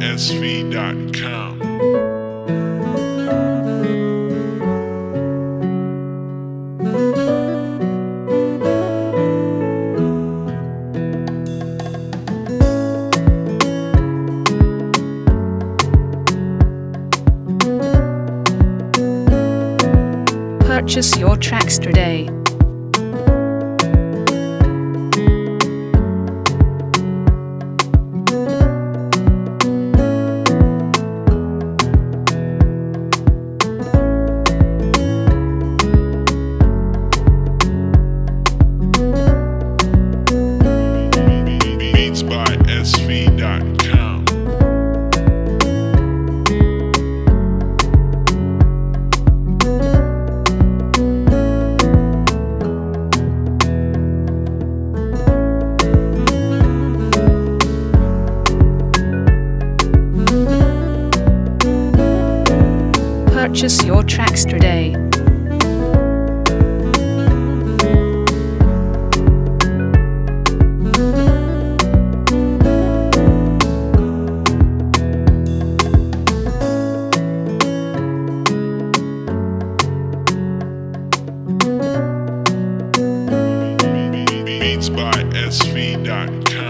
SV.com. Purchase your tracks today. Purchase your tracks today. Beats by SV.com.